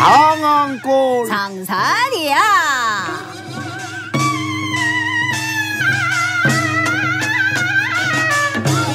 상황골 상산이야.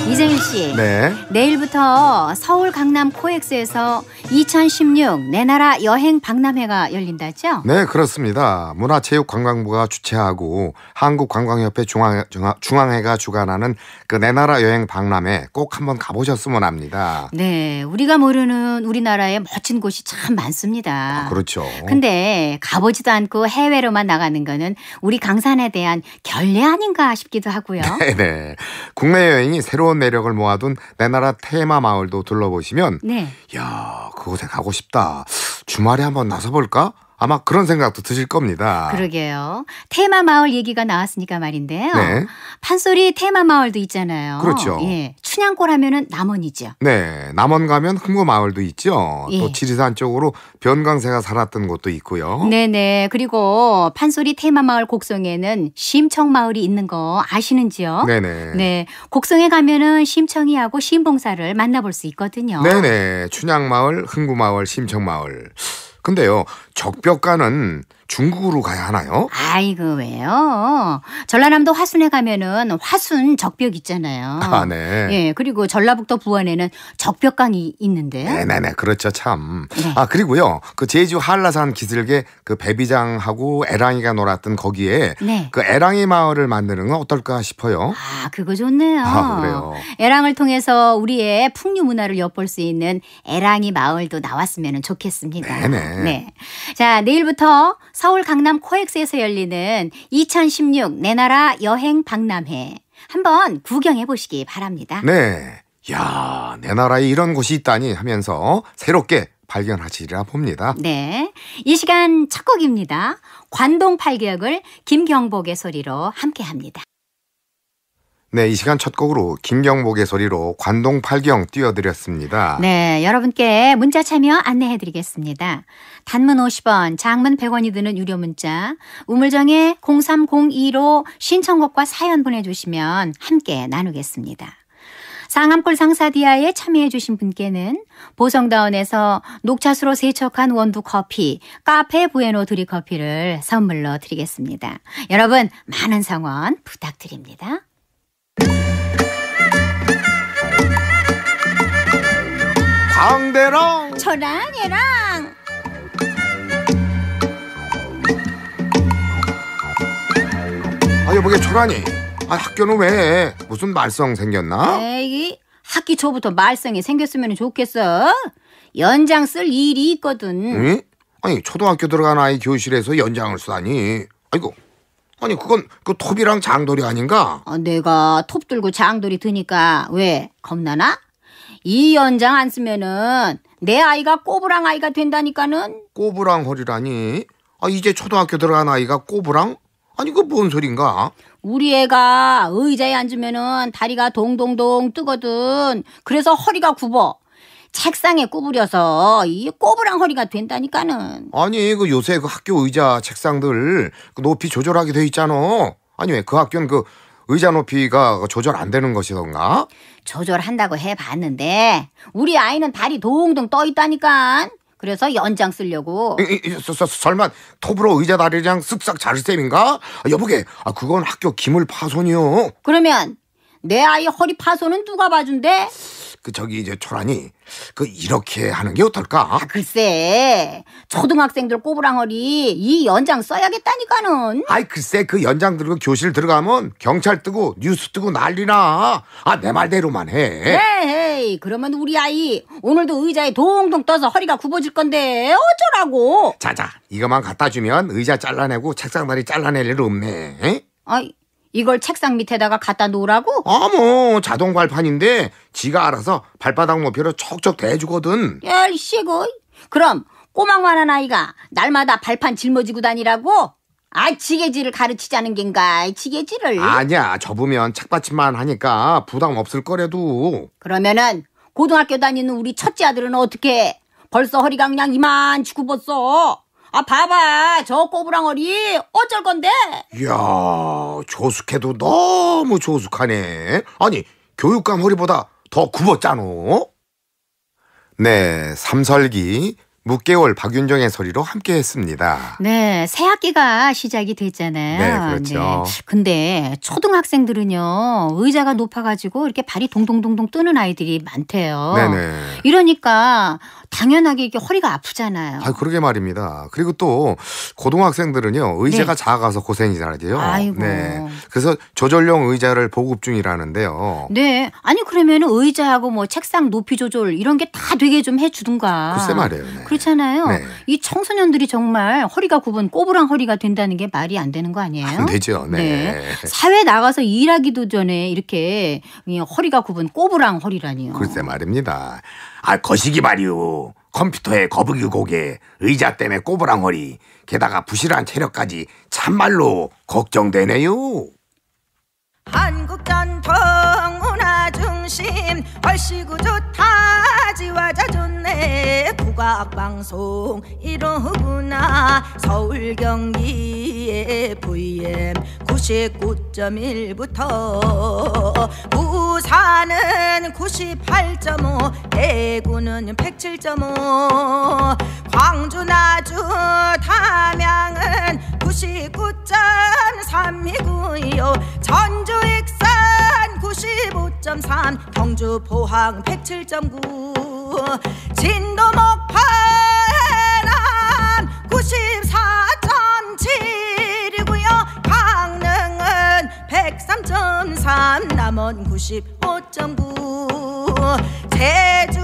이정일 씨. 네. 내일부터 서울 강남 코엑스에서 2016 내 나라 여행 박람회가 열린다죠? 네, 그렇습니다. 문화체육관광부가 주최하고 한국관광협회 중앙, 중앙회가 주관하는 그 내 나라 여행 박람회 꼭 한번 가보셨으면 합니다. 네, 우리가 모르는 우리나라에 멋진 곳이 참 많습니다. 아, 그렇죠. 근데 가보지도 않고 해외로만 나가는 거는 우리 강산에 대한 결례 아닌가 싶기도 하고요. 네 네. 국내 여행이 새로운 매력을 모아둔 내 나라 테마 마을도 둘러보시면 네. 야 그곳에 가고 싶다. 주말에 한번 나서볼까? 아마 그런 생각도 드실 겁니다. 그러게요. 테마 마을 얘기가 나왔으니까 말인데요. 네. 판소리 테마 마을도 있잖아요. 그렇죠. 예. 춘향골 하면은 남원이죠. 네, 남원 가면 흥구 마을도 있죠. 예. 또 지리산 쪽으로 변광새가 살았던 곳도 있고요. 네네. 그리고 판소리 테마 마을 곡성에는 심청 마을이 있는 거 아시는지요? 네네. 네. 곡성에 가면은 심청이하고 신봉사를 만나볼 수 있거든요. 네네. 춘향 마을, 흥구 마을, 심청 마을. 근데요, 적벽가는 중국으로 가야 하나요? 아이고 왜요? 전라남도 화순에 가면은 화순 적벽 있잖아요. 아, 네. 예, 그리고 전라북도 부안에는 적벽강이 있는데. 네네네. 그렇죠, 참. 네. 아, 그리고요, 그 제주 한라산 기슭에 그 배비장하고 애랑이가 놀았던 거기에 네. 그 애랑이 마을을 만드는 건 어떨까 싶어요. 아, 그거 좋네요. 아, 그래요. 애랑을 통해서 우리의 풍류 문화를 엿볼 수 있는 애랑이 마을도 나왔으면 좋겠습니다. 네네. 네. 자, 내일부터 서울 강남 코엑스에서 열리는 2016 내 나라 여행 박람회 한번 구경해 보시기 바랍니다. 네. 야, 내 나라에 이런 곳이 있다니 하면서 새롭게 발견하시리라 봅니다. 네. 이 시간 첫 곡입니다. 관동 팔격을 김경복의 소리로 함께 합니다. 네, 이 시간 첫 곡으로 김경복의 소리로 관동 팔경 띄워드렸습니다. 네, 여러분께 문자 참여 안내해 드리겠습니다. 단문 50원, 장문 100원이 드는 유료 문자, 우물정에 0302로 신청곡과 사연 보내주시면 함께 나누겠습니다. 상암골 상사디아에 참여해 주신 분께는 보성다운에서 녹차수로 세척한 원두 커피, 카페 부에노 드리 커피를 선물로 드리겠습니다. 여러분 많은 성원 부탁드립니다. 광대랑 저랑애랑 아 여보게 초라니 아 학교는 왜 무슨 말썽 생겼나? 에이 학기 초부터 말썽이 생겼으면 좋겠어. 연장 쓸 일이 있거든. 응? 아니 초등학교 들어간 아이 교실에서 연장을 쓰다니 아이고 아니 그건 그 톱이랑 장돌이 아닌가? 어, 내가 톱 들고 장돌이 드니까 왜 겁나나? 이 연장 안 쓰면은 내 아이가 꼬부랑 아이가 된다니까는. 꼬부랑 허리라니 아 이제 초등학교 들어간 아이가 꼬부랑? 아니 그 뭔 소린가? 우리 애가 의자에 앉으면은 다리가 동동동 뜨거든. 그래서 허리가 굽어. 책상에 구부려서 이 꼬부랑 허리가 된다니까는. 아니 그 요새 그 학교 의자 책상들 그 높이 조절하게 돼 있잖아. 아니 왜 그 학교는 그 의자 높이가 조절 안 되는 것이던가? 조절한다고 해봤는데 우리 아이는 다리 동동 떠 있다니까. 그래서 연장 쓰려고. 이, 이, 서, 서, 설마 톱으로 의자 다리랑 쓱싹 자를 셈인가? 아, 여보게, 아 그건 학교 기물 파손이요. 그러면 내 아이 허리 파손은 누가 봐준대? 그 저기 이제 초라니 그 이렇게 하는 게 어떨까? 아, 글쎄 초등학생들 꼬부랑허리 이 연장 써야겠다니까는. 아이 글쎄 그 연장 들고 교실 들어가면 경찰 뜨고 뉴스 뜨고 난리나. 아 내 말대로만 해. 에이 그러면 우리 아이 오늘도 의자에 동동 떠서 허리가 굽어질 건데 어쩌라고? 자자 이거만 갖다 주면 의자 잘라내고 책상 다리 잘라낼 일 없네. 에? 아이 이걸 책상 밑에다가 갖다 놓으라고? 아뭐 자동 발판인데 지가 알아서 발바닥 높이로 척척 대주거든. 열씨고 그럼 꼬망만한 아이가 날마다 발판 짊어지고 다니라고? 아 지게질을 가르치자는 겐가 지게질을? 아니야 접으면 책받침만 하니까 부담 없을 거래도. 그러면은 고등학교 다니는 우리 첫째 아들은 어떻게 벌써 허리가 그냥 이만치 굽었어? 아, 봐봐. 저 꼬부랑어리 어쩔 건데? 이야, 조숙해도 너무 조숙하네. 아니, 교육감 허리보다 더 굽었잖아. 네, 삼설기 묵개월 박윤정의 소리로 함께 했습니다. 네, 새 학기가 시작이 됐잖아요. 네, 그렇죠. 근데 초등학생들은요, 의자가 높아가지고 이렇게 발이 동동동동 뜨는 아이들이 많대요. 네네. 이러니까 당연하게 이게 허리가 아프잖아요. 아, 그러게 말입니다. 그리고 또 고등학생들은요 의자가 네. 작아서 고생이잖아요. 아이고. 네. 그래서 조절용 의자를 보급 중이라는데요. 네, 아니 그러면 의자하고 뭐 책상 높이 조절 이런 게 다 되게 좀 해주든가. 글쎄 말이에요. 네. 그렇잖아요. 네. 이 청소년들이 정말 허리가 굽은 꼬부랑 허리가 된다는 게 말이 안 되는 거 아니에요? 안 되죠. 네. 사회 나가서 일하기도 전에 이렇게 이 허리가 굽은 꼬부랑 허리라니요. 글쎄 말입니다. 아 거시기 말이오. 컴퓨터에 거북이 고개, 의자 때문에 꼬부랑 허리, 게다가 부실한 체력까지 참말로 걱정되네요. 한국 전통 문화 중심 얼씨구 좋다 지화자 좋네. 국악방송 이러구나. 서울 경기의 VM 99.1부터 부산은 98.5 대구는 107.5 광주 나주 담양은 99.3이고요 전주 익산 95.3 경주 포항 107.9 진도 목포 해남 94.7이고요. 강릉은 103.3 남원 95.9 제주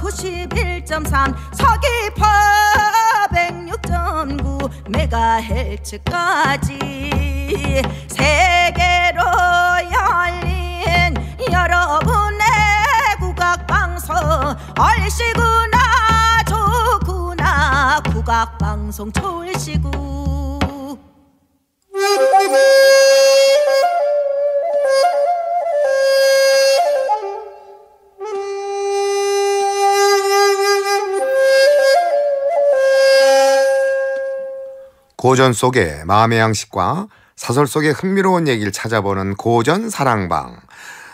91.3 서귀포 106.9 메가헬츠까지. 세계 얼씨구나 좋구나 국악방송 철시구 고전 속의 마음의 양식과 사설 속의 흥미로운 얘기를 찾아보는 고전 사랑방.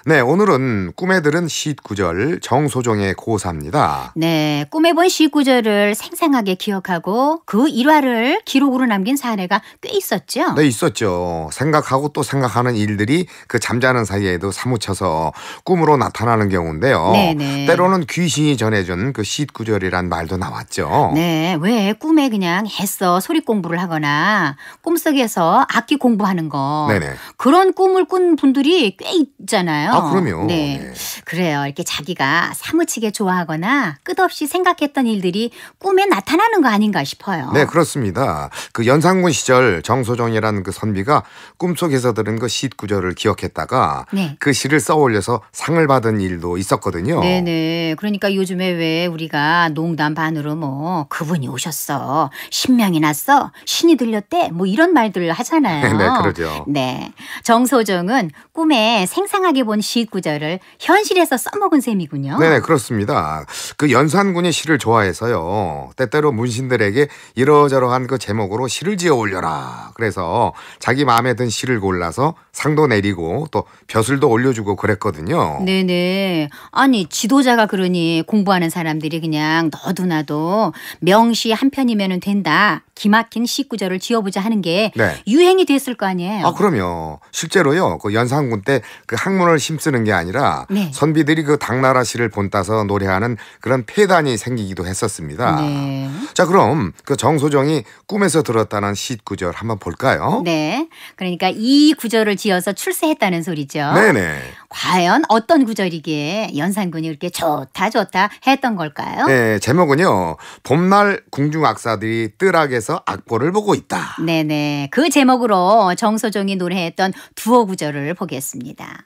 네, 오늘은 꿈에 들은 시구절 정소종의 고사입니다. 네, 꿈에 본 시구절을 생생하게 기억하고 그 일화를 기록으로 남긴 사례가 꽤 있었죠. 네, 있었죠. 생각하고 또 생각하는 일들이 그 잠자는 사이에도 사무쳐서 꿈으로 나타나는 경우인데요. 네네. 때로는 귀신이 전해준 그 시구절이란 말도 나왔죠. 네, 왜 꿈에 그냥 했어 소리 공부를 하거나 꿈속에서 악기 공부하는 거 네네. 그런 꿈을 꾼 분들이 꽤 있잖아요. 아, 그럼요. 네. 네. 그래요. 이렇게 자기가 사무치게 좋아하거나 끝없이 생각했던 일들이 꿈에 나타나는 거 아닌가 싶어요. 네, 그렇습니다. 그 연산군 시절 정소정이라는 그 선비가 꿈속에서 들은 그 시 구절을 기억했다가 네. 그 시를 써 올려서 상을 받은 일도 있었거든요. 네 네. 그러니까 요즘에 왜 우리가 농담 반으로 뭐 그분이 오셨어. 신명이 났어. 신이 들렸대. 뭐 이런 말들을 하잖아요. 네, 그러죠. 네. 정소정은 꿈에 생생하게 본 시구절을 현실에서 써먹은 셈이군요. 네, 그렇습니다. 그 연산군이 시를 좋아해서요. 때때로 문신들에게 이러저러한 그 제목으로 시를 지어 올려라. 그래서 자기 마음에 든 시를 골라서 상도 내리고 또 벼슬도 올려주고 그랬거든요. 네네. 아니, 지도자가 그러니 공부하는 사람들이 그냥 너도 나도 명시 한 편이면 된다. 기막힌 시구절을 지어보자 하는 게 네. 유행이 됐을 거 아니에요. 아, 그럼요. 실제로요. 그 연산군 때 그 학문을 힘쓰는 게 아니라 네. 선비들이 그 당나라 시를 본따서 노래하는 그런 폐단이 생기기도 했었습니다. 네. 자, 그럼 그 정소정이 꿈에서 들었다는 시 구절 한번 볼까요? 네. 그러니까 이 구절을 지어서 출세했다는 소리죠. 네네. 과연 어떤 구절이기에 연산군이 그렇게 좋다 좋다 했던 걸까요? 네, 제목은요. 봄날 궁중악사들이 뜰 악에서 악보를 보고 있다. 네네. 그 제목으로 정소정이 노래했던 두어 구절을 보겠습니다.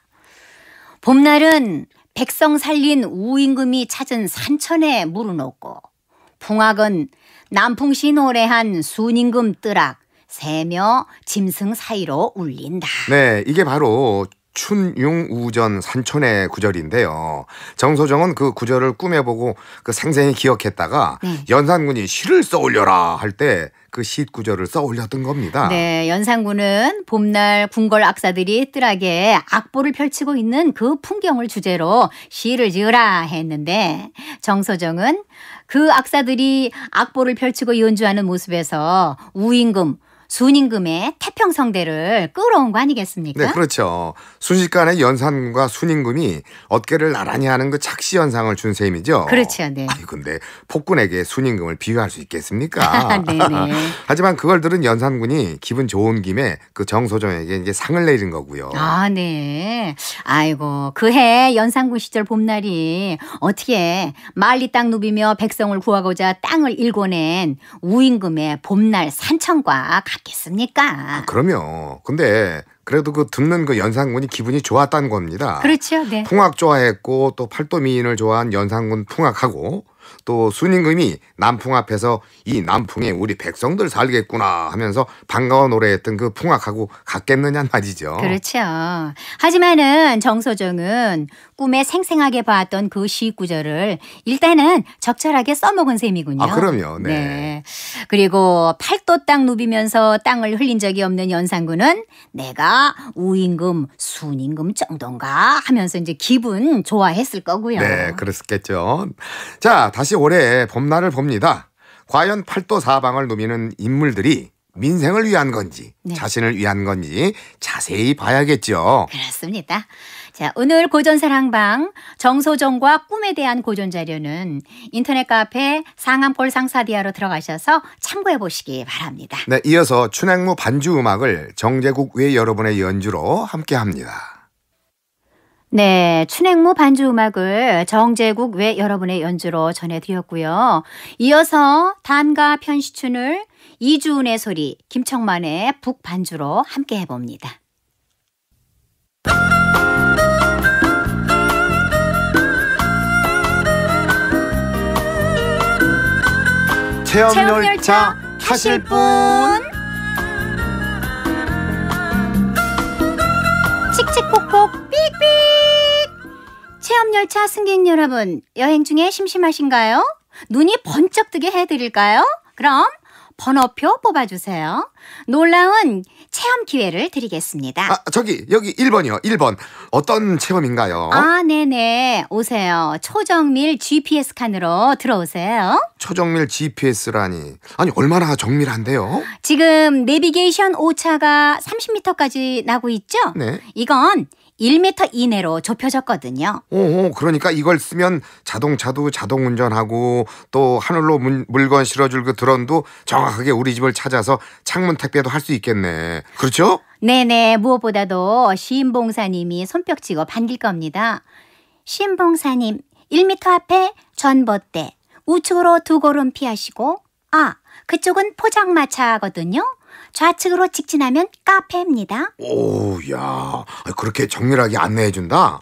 봄날은 백성 살린 우임금이 찾은 산천에 물어놓고 풍악은 남풍시 노래한 순임금 뜨락 새며 짐승 사이로 울린다. 네, 이게 바로 춘융우전 산촌의 구절인데요. 정소정은 그 구절을 꾸며보고 그 생생히 기억했다가 네. 연산군이 시를 써올려라 할 때 그 시 구절을 써올렸던 겁니다. 네, 연산군은 봄날 궁궐 악사들이 뜰하게 악보를 펼치고 있는 그 풍경을 주제로 시를 지으라 했는데 정소정은 그 악사들이 악보를 펼치고 연주하는 모습에서 우임금, 순임금의 태평성대를 끌어온 거 아니겠습니까? 네, 그렇죠. 순식간에 연산군과 순임금이 어깨를 나란히 하는 그 착시 현상을 준 셈이죠. 그렇죠, 네. 아니 근데 폭군에게 순임금을 비유할 수 있겠습니까? 네네. 하지만 그걸 들은 연산군이 기분 좋은 김에 그 정소정에게 이제 상을 내린 거고요. 아, 네. 아이고, 그해 연산군 시절 봄날이 어떻게 만리 땅 누비며 백성을 구하고자 땅을 일궈낸 우임금의 봄날 산천과 같 겠습니까? 그럼요. 근데 그래도 그 듣는 그 연산군이 기분이 좋았다는 겁니다. 그렇죠, 네. 풍악 좋아했고 또 팔도 미인을 좋아한 연산군 풍악하고 또 순임금이 남풍 앞에서 이 남풍에 우리 백성들 살겠구나 하면서 반가워 노래했던 그 풍악하고 같겠느냐 말이죠. 그렇죠. 하지만은 정소정은 꿈에 생생하게 봤던 그 시구절을 일단은 적절하게 써먹은 셈이군요. 아, 그럼요. 네. 그리고 팔도 땅 누비면서 땅을 흘린 적이 없는 연산군은 내가 우임금, 순임금 정도인가 하면서 이제 기분 좋아했을 거고요. 네, 그랬겠죠. 자, 다시 올해 봄날을 봅니다. 과연 팔도 사방을 누비는 인물들이 민생을 위한 건지 네. 자신을 위한 건지 자세히 봐야겠죠. 그렇습니다. 자, 오늘 고전사랑방 정소정과 꿈에 대한 고전 자료는 인터넷 카페 상암골 상사디아로 들어가셔서 참고해 보시기 바랍니다. 네, 이어서 춘행무 반주 음악을 정제국 외 여러분의 연주로 함께 합니다. 네, 춘행무 반주 음악을 정제국 외 여러분의 연주로 전해드렸고요. 이어서 단가 편시춘을 이주은의 소리, 김청만의 북반주로 함께 해봅니다. 체험열차 타실 분. 칙칙폭폭 삑삑 체험열차 승객 여러분 여행 중에 심심하신가요? 눈이 번쩍 뜨게 해드릴까요? 그럼 번호표 뽑아주세요. 놀라운 체험 기회를 드리겠습니다. 아, 저기 여기 1번이요. 1번. 어떤 체험인가요? 아, 네네. 오세요. 초정밀 GPS 칸으로 들어오세요. 초정밀 GPS라니. 아니 얼마나 정밀한데요? 지금 내비게이션 오차가 30m까지 나고 있죠? 네. 이건 1m 이내로 좁혀졌거든요. 오, 그러니까 이걸 쓰면 자동차도 자동 운전하고 또 하늘로 문- 물건 실어줄 그 드론도 정확하게 우리 집을 찾아서 창문 택배도 할 수 있겠네. 그렇죠? 네네, 무엇보다도 시인봉사님이 손뼉치고 반길 겁니다. 시인봉사님, 1m 앞에 전봇대, 우측으로 두 걸음 피하시고, 아, 그쪽은 포장마차거든요. 좌측으로 직진하면 카페입니다. 오, 야, 그렇게 정밀하게 안내해준다.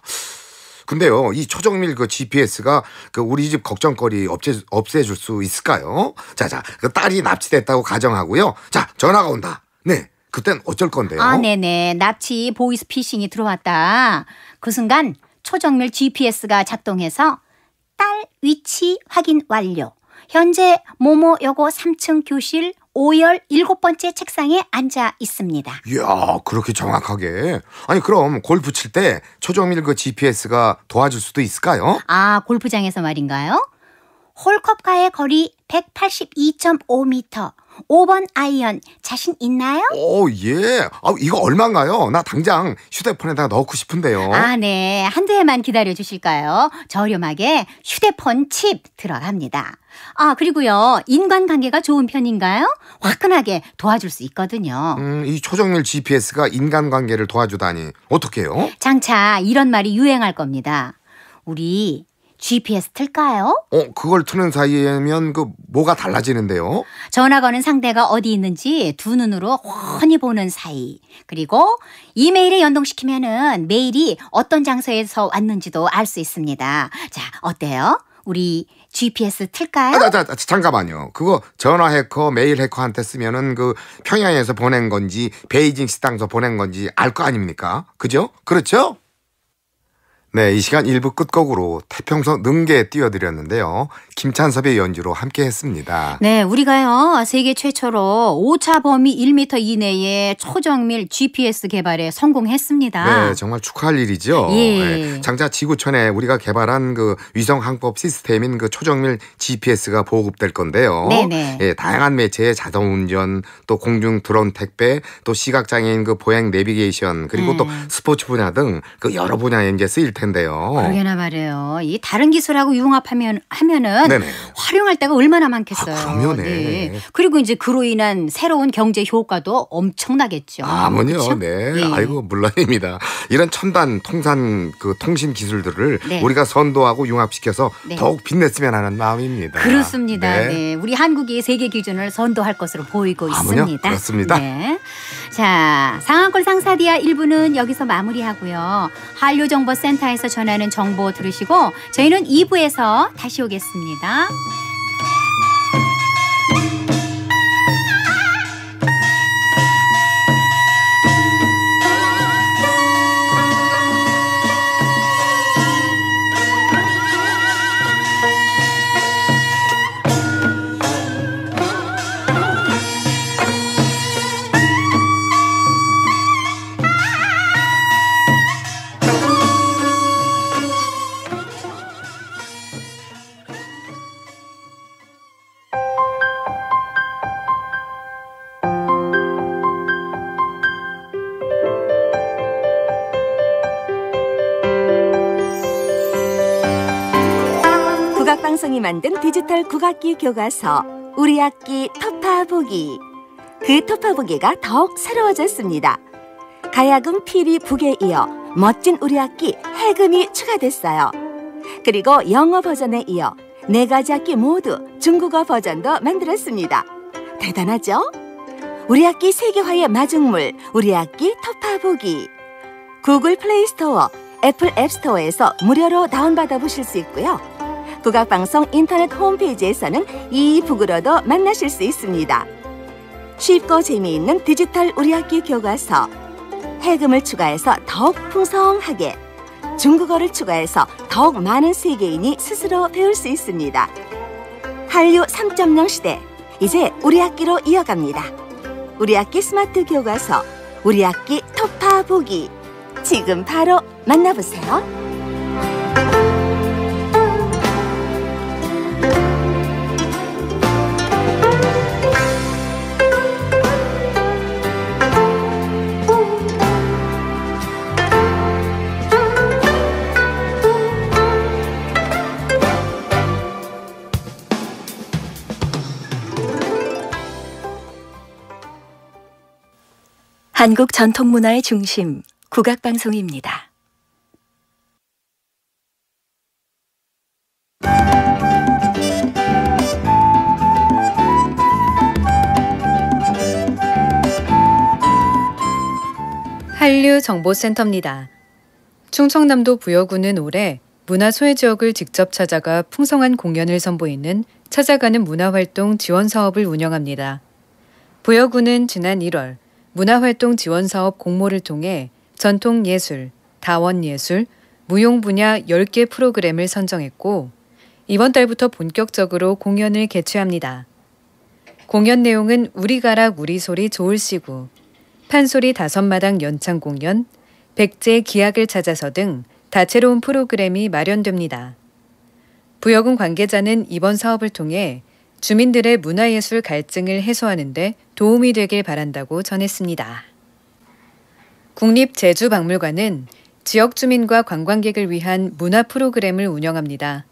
근데요, 이 초정밀 그 GPS가 그 우리 집 걱정거리 없애, 없애줄 수 있을까요? 자, 자, 그 딸이 납치됐다고 가정하고요. 자, 전화가 온다. 네, 그땐 어쩔 건데요? 아, 네네. 납치 보이스 피싱이 들어왔다. 그 순간 초정밀 GPS가 작동해서 딸 위치 확인 완료. 현재 모모 여고 3층 교실 5열 7번째 책상에 앉아 있습니다. 이야, 그렇게 정확하게. 아니, 그럼 골프 칠 때 초정밀 그 GPS가 도와줄 수도 있을까요? 아, 골프장에서 말인가요? 홀컵과의 거리 182.5m. 5번 아이언 자신 있나요? 오, 예. 아, 이거 얼마인가요? 나 당장 휴대폰에다 넣고 싶은데요. 아, 네. 한두 해만 기다려 주실까요? 저렴하게 휴대폰 칩 들어갑니다. 아, 그리고요. 인간관계가 좋은 편인가요? 화끈하게 도와줄 수 있거든요. 음, 이 초정밀 GPS가 인간관계를 도와주다니. 어떻게요? 장차 이런 말이 유행할 겁니다. 우리 GPS 틀까요? 어, 그걸 트는 사이에면 그 뭐가 달라지는데요? 전화 거는 상대가 어디 있는지 두 눈으로 훤히 보는 사이. 그리고 이메일에 연동시키면은 메일이 어떤 장소에서 왔는지도 알 수 있습니다. 자, 어때요? 우리 GPS 틀까요? 아, 자, 자, 잠깐만요. 그거 전화 해커, 메일 해커한테 쓰면은 그 평양에서 보낸 건지 베이징 식당에서 보낸 건지 알 거 아닙니까? 그죠? 그렇죠? 네, 이 시간 1부 끝곡으로 태평소 능게 띄워드렸는데요. 김찬섭의 연주로 함께 했습니다. 네, 우리가요, 세계 최초로 오차 범위 1m 이내의 초정밀 GPS 개발에 성공했습니다. 네, 정말 축하할 일이죠. 예. 네, 장자 지구촌에 우리가 개발한 그 위성 항법 시스템인 그 초정밀 GPS가 보급될 건데요. 네네. 예, 다양한 매체의 자동 운전, 또 공중 드론 택배, 또 시각 장애인 그 보행 내비게이션, 그리고 네. 또 스포츠 분야 등 그 여러 분야에 이제 쓰일 텐데 요. 그러게나 말이에요. 이 다른 기술하고 융합하면 하면은 네네. 활용할 때가 얼마나 많겠어요. 아, 그럼요, 네. 그리고 이제 그로 인한 새로운 경제 효과도 엄청나겠죠. 아문요, 그렇죠? 네. 예. 아이고 물론입니다. 이런 첨단 통산 그 통신 기술들을 네. 우리가 선도하고 융합시켜서 네. 더욱 빛냈으면 하는 마음입니다. 그렇습니다. 네. 네. 우리 한국이 세계 기준을 선도할 것으로 보이고 아문요? 있습니다. 그렇습니다. 네. 자, 상한골 상사디아 1부는 여기서 마무리하고요. 한류정보센터에서 전하는 정보 들으시고 저희는 2부에서 다시 오겠습니다. 만든 디지털 국악기 교과서 우리 악기 톺아보기. 그 톺아보기가 더욱 새로워졌습니다. 가야금 피리 북에 이어 멋진 우리 악기 해금이 추가됐어요. 그리고 영어 버전에 이어 네 가지 악기 모두 중국어 버전도 만들었습니다. 대단하죠? 우리 악기 세계화의 마중물 우리 악기 톺아보기. 구글 플레이 스토어 애플 앱 스토어에서 무료로 다운받아 보실 수 있고요 국악방송 인터넷 홈페이지에서는 e-book으로도 만나실 수 있습니다. 쉽고 재미있는 디지털 우리 악기 교과서 해금을 추가해서 더욱 풍성하게 중국어를 추가해서 더욱 많은 세계인이 스스로 배울 수 있습니다. 한류 3.0 시대 이제 우리 악기로 이어갑니다. 우리 악기 스마트 교과서 우리 학기 토파 보기 지금 바로 만나보세요. 한국 전통 문화의 중심 국악 방송입니다. 한류정보센터입니다. 충청남도 부여구는 올해 문화 소외 지역을 직접 찾아가 풍성한 공연을 선보이는 찾아가는 문화활동 지원 사업을 운영합니다. 부여구는 지난 1월 문화활동 지원 사업 공모를 통해 전통 예술, 다원 예술, 무용 분야 10개 프로그램을 선정했고 이번 달부터 본격적으로 공연을 개최합니다. 공연 내용은 우리 가락 우리 소리 좋을 시구, 판소리 다섯 마당 연창 공연, 백제 기약을 찾아서 등 다채로운 프로그램이 마련됩니다. 부여군 관계자는 이번 사업을 통해 주민들의 문화예술 갈증을 해소하는 데 도움이 되길 바란다고 전했습니다. 국립제주박물관은 지역 주민과 관광객을 위한 문화 프로그램을 운영합니다.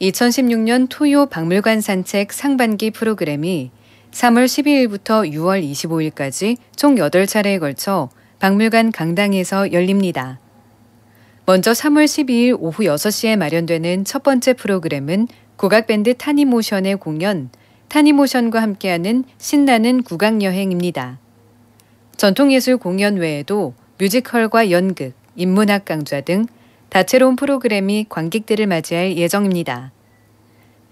2016년 토요 박물관 산책 상반기 프로그램이 3월 12일부터 6월 25일까지 총 8차례에 걸쳐 박물관 강당에서 열립니다. 먼저 3월 12일 오후 6시에 마련되는 첫 번째 프로그램은 국악밴드 타니모션의 공연, 타니모션과 함께하는 신나는 국악여행입니다. 전통예술 공연 외에도 뮤지컬과 연극, 인문학 강좌 등 다채로운 프로그램이 관객들을 맞이할 예정입니다.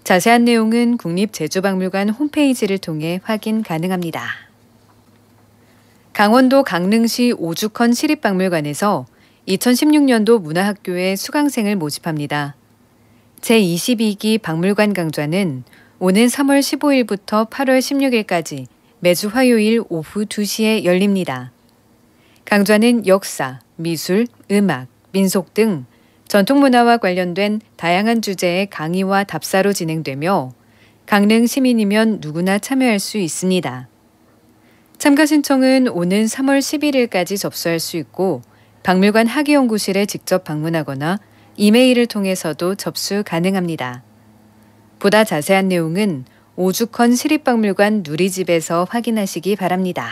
자세한 내용은 국립제주박물관 홈페이지를 통해 확인 가능합니다. 강원도 강릉시 오죽헌 시립박물관에서 2016년도 문화학교에 수강생을 모집합니다. 제22기 박물관 강좌는 오는 3월 15일부터 8월 16일까지 매주 화요일 오후 2시에 열립니다. 강좌는 역사, 미술, 음악, 민속 등 전통문화와 관련된 다양한 주제의 강의와 답사로 진행되며 강릉 시민이면 누구나 참여할 수 있습니다. 참가 신청은 오는 3월 11일까지 접수할 수 있고 박물관 학예연구실에 직접 방문하거나 이메일을 통해서도 접수 가능합니다. 보다 자세한 내용은 오죽헌 시립박물관 누리집에서 확인하시기 바랍니다.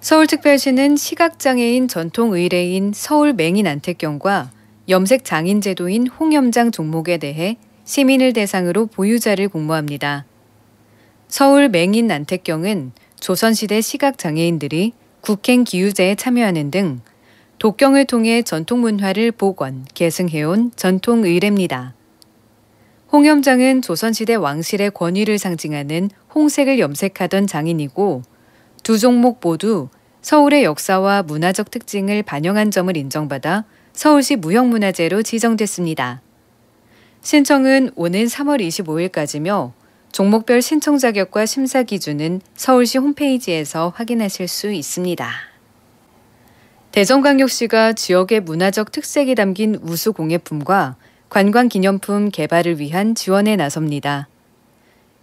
서울특별시는 시각장애인 전통의례인 서울 맹인 안택경과 염색장인 제도인 홍염장 종목에 대해 시민을 대상으로 보유자를 공모합니다. 서울 맹인 안택경은 조선시대 시각장애인들이 국행 기유제에 참여하는 등 독경을 통해 전통문화를 복원, 계승해온 전통의례입니다. 홍염장은 조선시대 왕실의 권위를 상징하는 홍색을 염색하던 장인이고 두 종목 모두 서울의 역사와 문화적 특징을 반영한 점을 인정받아 서울시 무형문화재로 지정됐습니다. 신청은 오는 3월 25일까지며 종목별 신청 자격과 심사 기준은 서울시 홈페이지에서 확인하실 수 있습니다. 대전광역시가 지역의 문화적 특색이 담긴 우수 공예품과 관광기념품 개발을 위한 지원에 나섭니다.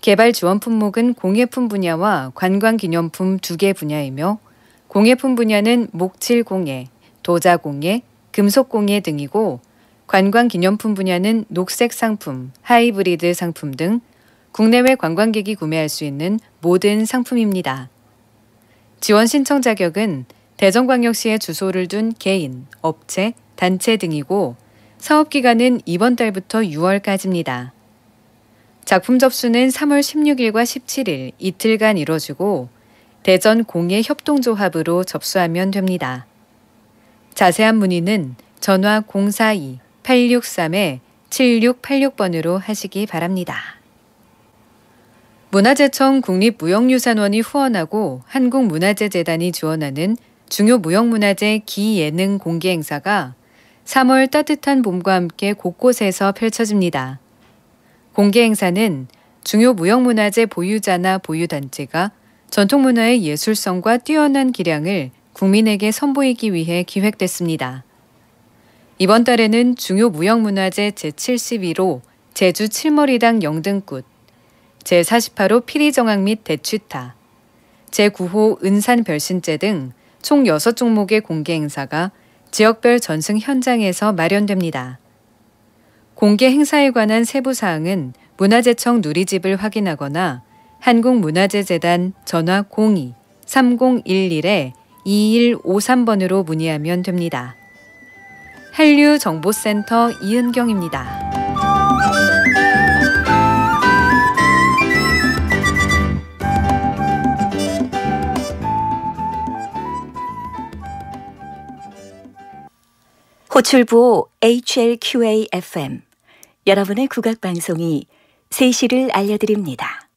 개발 지원 품목은 공예품 분야와 관광기념품 두 개 분야이며 공예품 분야는 목칠공예, 도자공예, 금속공예 등이고 관광기념품 분야는 녹색 상품, 하이브리드 상품 등 국내외 관광객이 구매할 수 있는 모든 상품입니다. 지원 신청 자격은 대전광역시에 주소를 둔 개인, 업체, 단체 등이고 사업 기간은 이번 달부터 6월까지입니다. 작품 접수는 3월 16일과 17일 이틀간 이뤄지고 대전 공예 협동조합으로 접수하면 됩니다. 자세한 문의는 전화 042-863-7686번으로 하시기 바랍니다. 문화재청 국립무형유산원이 후원하고 한국문화재재단이 지원하는 중요 무형문화재 기예능 공개 행사가 3월 따뜻한 봄과 함께 곳곳에서 펼쳐집니다. 공개 행사는 중요 무형문화재 보유자나 보유단체가 전통문화의 예술성과 뛰어난 기량을 국민에게 선보이기 위해 기획됐습니다. 이번 달에는 중요 무형문화재 제71호 제주 칠머리당 영등꽃, 제48호 피리정학 및 대취타, 제9호 은산 별신제 등 총 6종목의 공개 행사가 지역별 전승 현장에서 마련됩니다. 공개 행사에 관한 세부 사항은 문화재청 누리집을 확인하거나 한국문화재재단 전화 02-3011-2153번으로 문의하면 됩니다. 한류정보센터 이은경입니다. 호출부 HLQA-FM 여러분의 국악 방송이 3시를 알려드립니다.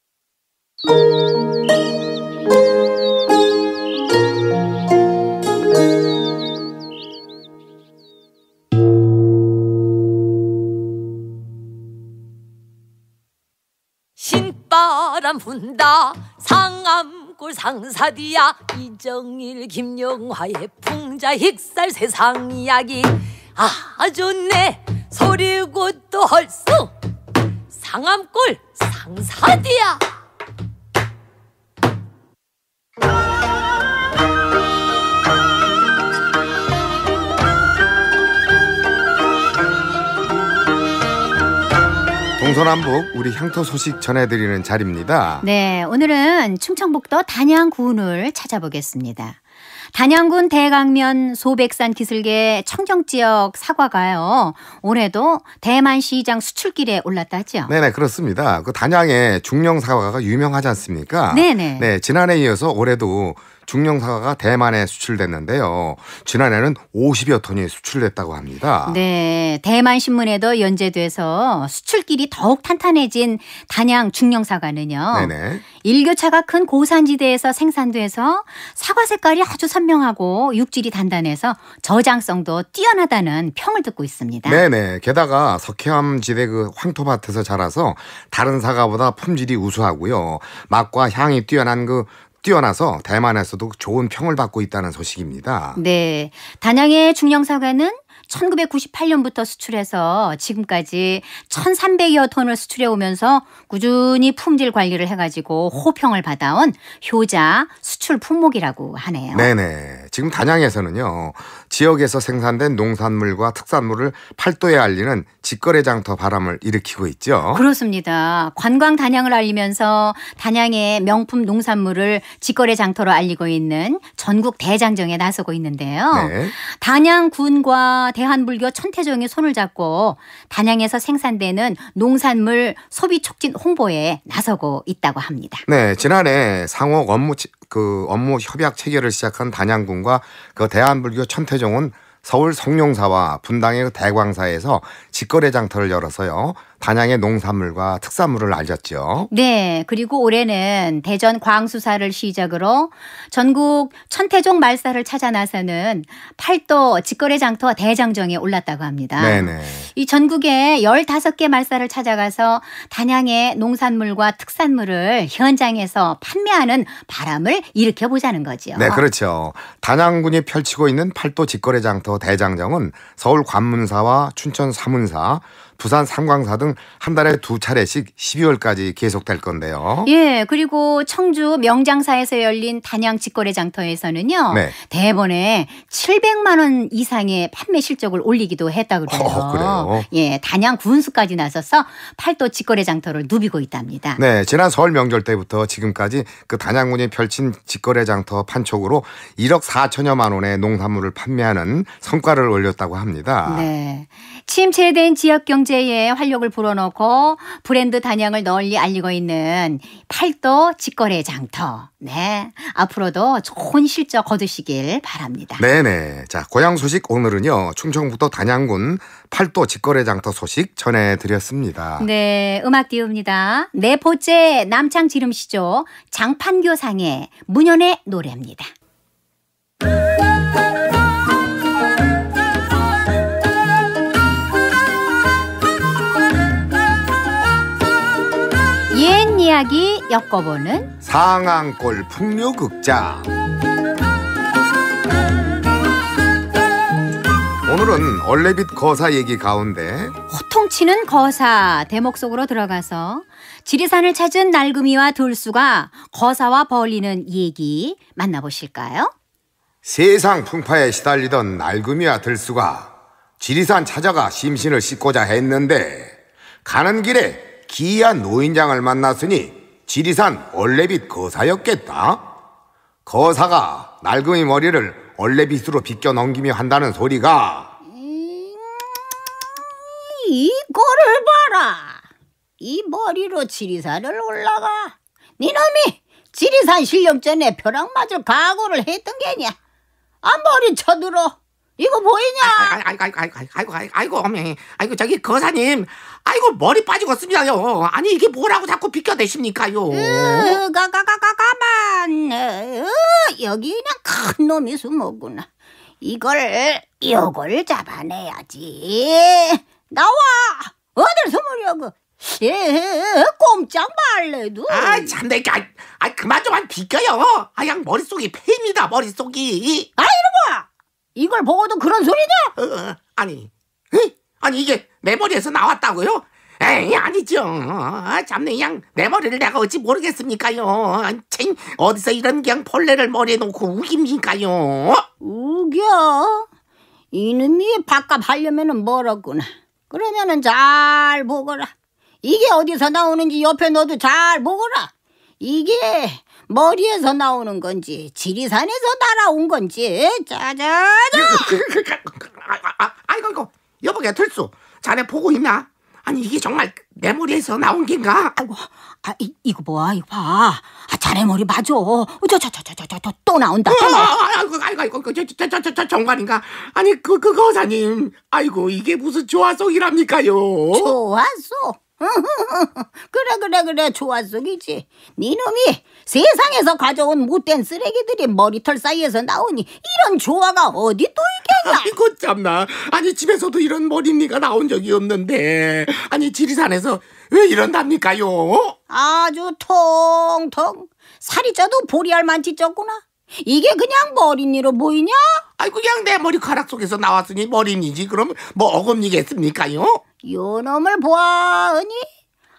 신바람 분다 상암 골 상사디야. 이정일 김영화의 풍자 힉살 세상 이야기. 아 좋네 소리고 또 헐수 상암골 상사디야 동서남북 우리 향토 소식 전해드리는 자리입니다. 네, 오늘은 충청북도 단양군을 찾아보겠습니다. 단양군 대강면 소백산 기슭의 청정 지역 사과가요. 올해도 대만 시장 수출길에 올랐다죠. 네네 그렇습니다. 그 단양의 중령 사과가 유명하지 않습니까? 네네. 네 지난해에 이어서 올해도 중령사과가 대만에 수출됐는데요. 지난해는 50여 톤이 수출됐다고 합니다. 네, 대만 신문에도 연재돼서 수출길이 더욱 탄탄해진 단양 중령사과는요. 네네. 일교차가 큰 고산지대에서 생산돼서 사과 색깔이 아주 선명하고 육질이 단단해서 저장성도 뛰어나다는 평을 듣고 있습니다. 네네. 게다가 석회암 지대 그 황토밭에서 자라서 다른 사과보다 품질이 우수하고요. 맛과 향이 뛰어난 그 뛰어나서 대만에서도 좋은 평을 받고 있다는 소식입니다. 네. 단양의 중령사과는 1998년부터 수출해서 지금까지 1,300여 톤을 수출해 오면서 꾸준히 품질 관리를 해가지고 호평을 받아온 효자 수출 품목이라고 하네요. 네네. 지금 단양에서는요, 지역에서 생산된 농산물과 특산물을 팔도에 알리는 직거래 장터 바람을 일으키고 있죠. 그렇습니다. 관광 단양을 알리면서 단양의 명품 농산물을 직거래 장터로 알리고 있는 전국 대장정에 나서고 있는데요. 네. 단양군과 대한불교 천태종이 손을 잡고 단양에서 생산되는 농산물 소비 촉진 홍보에 나서고 있다고 합니다. 네, 지난해 상호 업무 치- 그 업무 협약 체결을 시작한 단양군과 그 대한불교 천태종은 서울 성룡사와 분당의 그 대광사에서 직거래 장터를 열어서요. 단양의 농산물과 특산물을 알렸죠. 네, 그리고 올해는 대전 광수사를 시작으로 전국 천태종 말사를 찾아 나서는 팔도 직거래 장터 대장정에 올랐다고 합니다. 네네. 이 전국에 15개 말사를 찾아가서 단양의 농산물과 특산물을 현장에서 판매하는 바람을 일으켜 보자는 거지요. 네, 그렇죠. 단양군이 펼치고 있는 팔도 직거래 장터 대장정은 서울 관문사와 춘천 사문사, 부산 상광사 등 한 달에 두 차례씩 12월까지 계속될 건데요. 예, 그리고 청주 명장사에서 열린 단양 직거래 장터에서는요. 네. 대본에 700만 원 이상의 판매 실적을 올리기도 했다고 그래요. 어, 그래요? 예, 단양 군수까지 나서서 팔도 직거래 장터를 누비고 있답니다. 네, 지난 설 명절 때부터 지금까지 그 단양군이 펼친 직거래 장터 판촉으로 1억 4천여만 원의 농산물을 판매하는 성과를 올렸다고 합니다. 네. 침체된 지역 경제에 활력을 불어넣고 브랜드 단양을 널리 알리고 있는 팔도 직거래 장터. 네. 앞으로도 좋은 실적 거두시길 바랍니다. 네네. 자, 고향 소식 오늘은요, 충청북도 단양군 팔도 직거래 장터 소식 전해드렸습니다. 네, 음악 띄웁니다. 네 번째 남창 지름시죠. 장판교상의 문연의 노래입니다. 이야기 엮어보는 상황골 풍류극장. 오늘은 얼레빛 거사 얘기 가운데 호통치는 거사 대목 속으로 들어가서 지리산을 찾은 날금이와 돌수가 거사와 벌리는 얘기 만나보실까요? 세상 풍파에 시달리던 날금이와 들수가 지리산 찾아가 심신을 씻고자 했는데 가는 길에 기이한 노인장을 만났으니 지리산 얼레빛 거사였겠다. 거사가 날금이 머리를 얼레빛으로 비껴 넘기며 한다는 소리가 이거를 봐라. 이 머리로 지리산을 올라가. 니놈이 지리산 실력전에 벼락 맞을 각오를 했던 게냐? 아 머리 쳐들어. 이거 보이냐? 아이고 아이고 아이고 아이고 아이고 아이고 어메 아이고 저기 거사님 아이고 머리 빠지고 습니다요 아니 이게 뭐라고 자꾸 비껴대십니까요 으, 가 가 가 가 가만. 으, 여기 그냥 큰 놈이 숨었구나. 이걸 요걸 잡아내야지. 나와. 어딜 숨으려고? 예, 꼼짝 말래도. 아 참내 아, 아 그만 좀한 비껴요 아 그냥 머릿속이 패입니다 머릿속이 아, 이놈아! 이걸 보고도 그런 소리냐? 어, 아니 에? 아니 이게 내 머리에서 나왔다고요? 에이 아니죠 아, 참내 그냥 내 머리를 내가 어찌 모르겠습니까요 아, 참, 어디서 이런 그냥 벌레를 머리에 놓고 우깁니까요 우겨. 이놈이 밥값 하려면은 멀었구나. 그러면은 잘 보거라. 이게 어디서 나오는지 옆에 너도 잘 보거라. 이게 머리에서 나오는 건지 지리산에서 날아온 건지 짜자자. 아, 아, 아, 아이고 이거 여보게 들수 자네 보고 있나? 아니 이게 정말 내 머리에서 나온 겐가? 아이고, 아, 이, 이거 뭐야, 이거 봐. 아, 자네 머리 맞아. 저, 저, 저, 저, 저, 저, 저, 또 나온다, 또 나온다. 아, 아이고, 아이고, 아이고, 그, 저, 저, 저, 저, 저, 정관인가? 아니, 그, 그, 거 사님. 아이고, 이게 무슨 조화속이랍니까요? 좋았어. 그래 그래 그래 좋았어이지. 니놈이 세상에서 가져온 못된 쓰레기들이 머리털 사이에서 나오니 이런 조화가 어디 또 있겠냐. 아이고, 참나. 아니, 집에서도 이런 머리니가 나온 적이 없는데. 아니, 지리산에서 왜 이런답니까요? 아주 통통 살이 쪄도 보리알 만치 쪘구나. 이게 그냥 머리니로 보이냐? 아이 그냥 내 머리카락 속에서 나왔으니 머리니지 그럼 뭐 어금니겠습니까요? 요 놈을 보아하니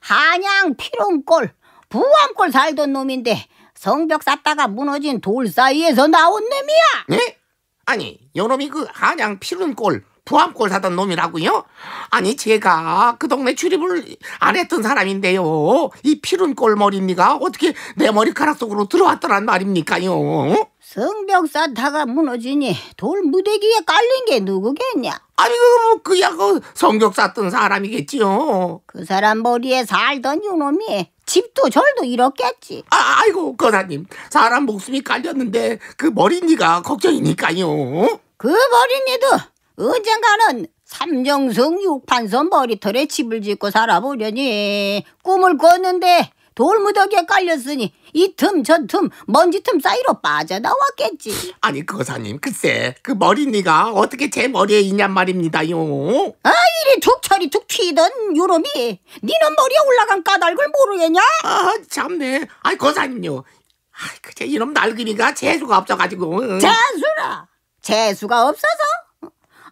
한양 피롱골 부암골 살던 놈인데 성벽 쌓다가 무너진 돌 사이에서 나온 놈이야. 예? 아니 요 놈이 그 한양 피른골 부암골 사던 놈이라고요? 아니 제가 그 동네 출입을 안 했던 사람인데요 이 피른골 머리니가 어떻게 내 머리카락 속으로 들어왔더란 말입니까요? 성벽 쌓다가 무너지니 돌 무대기에 깔린 게 누구겠냐? 아니 그 그야 그 성격 쌓던 사람이겠지요. 그 사람 머리에 살던 요놈이 집도 절도 잃었겠지. 아, 아이고 거사님. 사람 목숨이 깔렸는데 그 머리니가 걱정이니까요. 그 머리니도 언젠가는 삼정성 육판선 머리털에 집을 짓고 살아보려니 꿈을 꿨는데 돌무더기에 깔렸으니 이 틈 저 틈 먼지 틈 사이로 빠져나왔겠지. 아니 거사님 글쎄 그 머리니가 어떻게 제 머리에 있냔 말입니다요 아 이리 툭처리 툭 튀던 요놈이 니는 머리에 올라간 까닭을 모르겠냐? 아 참네 아이 거사님요 아이 그제 이놈 낡은이가 재수가 없어가지고 응. 재수라 재수가 없어서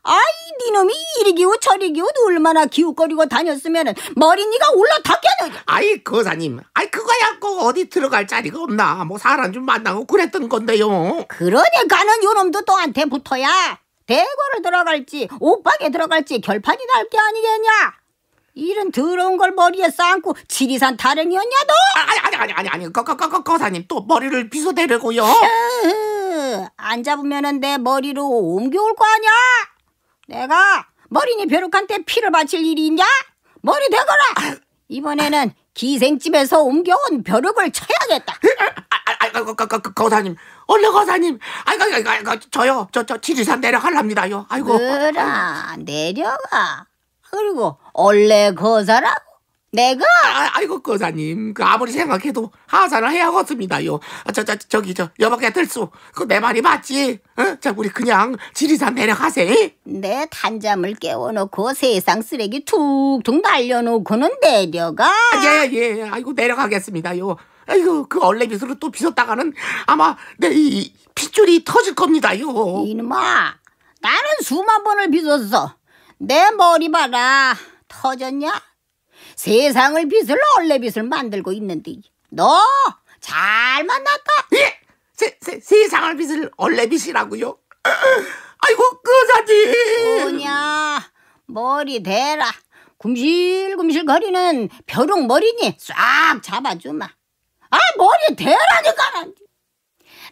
아이 니놈이 이리 기우 저리 기우 얼마나 기웃거리고 다녔으면 머리니가 올라탔겠느냐? 아이 거사님. 아이 그거야 꼭 어디 들어갈 자리가 없나. 뭐 사람 좀 만나고 그랬던 건데요. 그러니까는 요놈도 너한테 붙어야 대궐을 들어갈지 옷방에 들어갈지 결판이 날 게 아니겠냐? 이런 더러운 걸 머리에 쌓고 지리산 타령이었냐 너? 아, 아니 아니 아니 아니 아니. 거, 거, 거, 거, 거사님 또 머리를 빗어대려고요? 안 잡으면은 내 머리로 옮겨올 거 아니야? 내가 머리니 벼룩한테 피를 바칠 일이 있냐? 머리 대거라! 이번에는 기생집에서 옮겨온 벼룩을 쳐야겠다. 아, 아, 아, 거사님 얼른 거사님 아이고 아이고 아이고 저요 저 저 지리산 내려갈랍니다요 아이고 그라 내려가. 그리고 원래 거사라고 내가 아, 아이고 거사님 그 아무리 생각해도 하산을 해야겠습니다요 아, 저, 저 저기 저 여보게 들수 그 내 말이 맞지 어? 자 우리 그냥 지리산 내려가세 내 단잠을 깨워놓고 세상 쓰레기 툭툭 날려놓고는 내려가. 예예 아이고 내려가겠습니다요 아이고 그 얼레빗으로 또 빗었다가는 아마 내 이 핏줄이 터질 겁니다요 이놈아, 나는 수만 번을 빚었어. 내 머리 봐라. 터졌냐? 세상을 빚을 얼레빚을 만들고 있는데 너 잘 만났다. 예 세, 세, 세상을 빚을 얼레빗이라고요 아이고 거사님 뭐냐? 머리 대라. 굶실굶실 거리는 벼룩 머리니 싹 잡아주마. 아 머리 대라니까.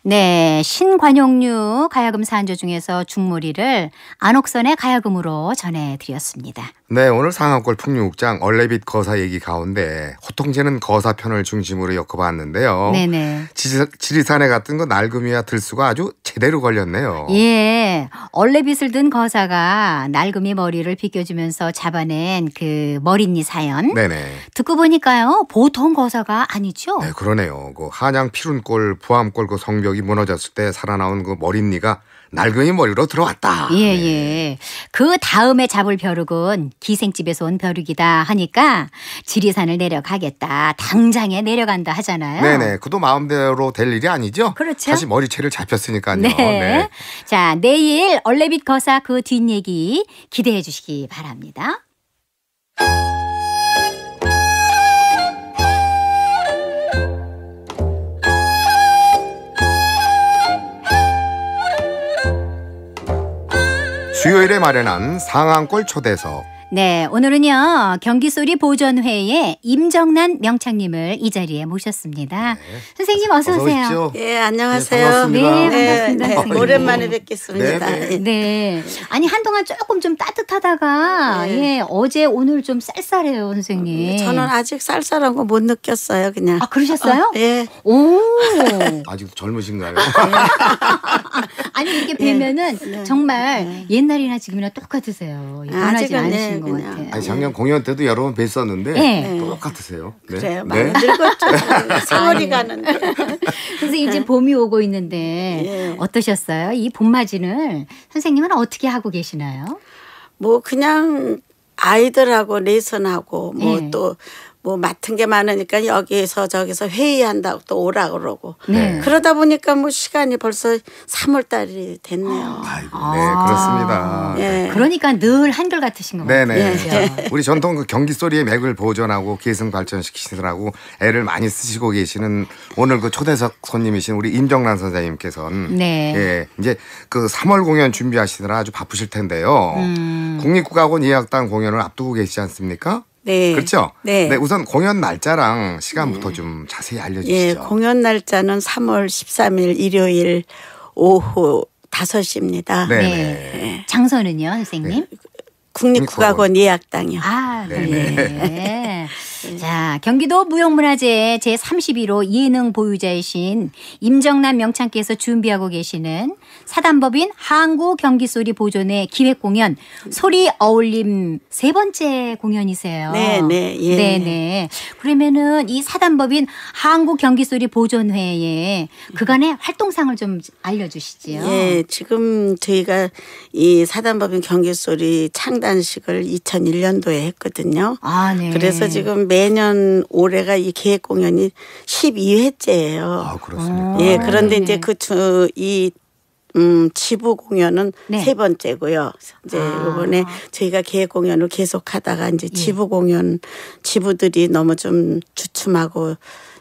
네, 신관용류 가야금 산조 중에서 중머리를 안옥선의 가야금으로 전해드렸습니다. 네, 오늘 상암골 풍류극장 얼레빗 거사 얘기 가운데 호통제는 거사 편을 중심으로 엮어봤는데요. 네네. 지리, 지리산에 갔던 그 날금이와 들수가 아주 제대로 걸렸네요. 예, 얼레빗을 든 거사가 날금이 머리를 비껴주면서 잡아낸 그 머리니 사연. 네네. 듣고 보니까요, 보통 거사가 아니죠. 네, 그러네요. 그 한양 피룬골, 부암골 그 성벽이 무너졌을 때 살아나온 그 머릿니가 낡은이 머리로 들어왔다. 예, 네. 예. 그 다음에 잡을 벼룩은 기생집에서 온 벼룩이다 하니까 지리산을 내려가겠다. 당장에 내려간다 하잖아요. 네네. 그도 마음대로 될 일이 아니죠? 그렇죠. 다시 머리채를 잡혔으니까요. 네. 자, 내일 얼레빗 거사 그 뒷얘기 기대해 주시기 바랍니다. 수요일에 마련한 상암골 초대석. 네, 오늘은요, 경기 소리 보존회의 임정란 명창님을 이 자리에 모셨습니다. 선생님, 어서 어서 오세요. 오십시오. 예, 안녕하세요. 네, 반갑습니다. 네, 반갑습니다, 선생님. 오랜만에 뵙겠습니다. 네, 네. 예. 네. 아니, 한동안 조금 좀 따뜻하다가, 네. 예, 어제, 오늘 좀 쌀쌀해요, 선생님. 저는 아직 쌀쌀한 거 못 느꼈어요, 그냥. 아, 그러셨어요? 예. 오. 아직도 젊으신가요? 아니, 이렇게 뵈면은 네. 정말 옛날이나 지금이나 똑같으세요. 변하지 아직은 네, 않으신 것 그냥. 같아요. 아니 작년 공연 때도 여러 번 뵀었는데 네. 똑같으세요. 네. 그래요. 네. 늙었죠. 세월이 가는데. 선생님 이제 봄이 오고 있는데 예. 어떠셨어요? 이 봄맞이를 선생님은 어떻게 하고 계시나요? 뭐 그냥 아이들하고 레슨하고 뭐 예. 또뭐 맡은 게 많으니까 여기서 저기서 회의한다고 또 오라 그러고 네. 그러다 보니까 뭐 시간이 벌써 3월 달이 됐네요. 아이고, 네 그렇습니다. 예. 그러니까 늘 한결 같으신 것 같아요. 네네. 그죠? 우리 전통 그 경기 소리의 맥을 보존하고 계승 발전시키시느라고 애를 많이 쓰시고 계시는 오늘 그 초대석 손님이신 우리 임정란 선생님께서는 네. 예 이제 그 3월 공연 준비하시느라 아주 바쁘실 텐데요. 음. 국립국악원 예약단 공연을 앞두고 계시지 않습니까? 네. 그렇죠? 네. 우선 공연 날짜랑 시간부터 좀 자세히 알려주시죠. 예, 공연 날짜는 3월 13일 일요일 오후 5시입니다. 네. 네. 장소는요, 선생님? 국립국악원 예약당이요. 아, 네. 자, 경기도 무형문화재 제31호 예능 보유자이신 임정남 명창께서 준비하고 계시는 사단법인 항구 경기소리 보존의 기획 공연 소리 어울림 세 번째 공연이세요. 네, 네, 예. 네, 네. 그러면은 이 사단법인 항구 경기소리 보존회의 그간의 활동상을 좀 알려주시지요. 예, 지금 저희가 이 사단법인 경기소리 창단식을 2001년도에 했거든요. 아, 네. 그래서 지금 매년 올해가 이 계획 공연이 12회째예요. 아 그렇습니까? 예, 아, 그런데 네. 이제 그, 저, 이, 음, 지부 공연은 네. 세 번째고요. 이제 아. 이번에 저희가 계획 공연을 계속 하다가 이제 예. 지부 공연, 지부들이 너무 좀 주춤하고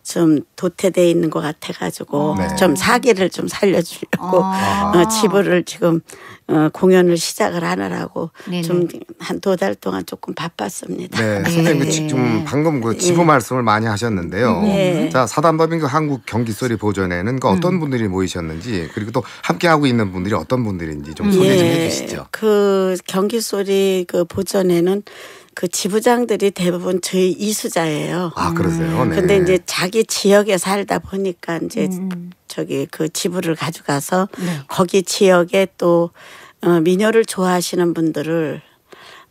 좀 도태돼 있는 것 같아가지고 네. 좀 사기를 좀 살려주려고 아. 어, 지부를 지금 어, 공연을 시작을 하느라고. 좀 한 두 달 동안 조금 바빴습니다. 네, 네. 선생님 그 지- 좀 방금 그 지부 말씀을 많이 하셨는데요. 예. 자 사단법인 그 한국 경기소리 보존에는 그 어떤 분들이 모이셨는지 그리고 또 함께 하고 있는 분들이 어떤 분들인지 좀 소개 좀 해주시죠. 그 경기 소리 그 보전에는 그 지부장들이 대부분 저희 이수자예요. 아 그러세요. 네. 근데 이제 자기 지역에 살다 보니까 이제 음. 저기 그 지부를 가져가서 네. 거기 지역에 또 어, 민요를 좋아하시는 분들을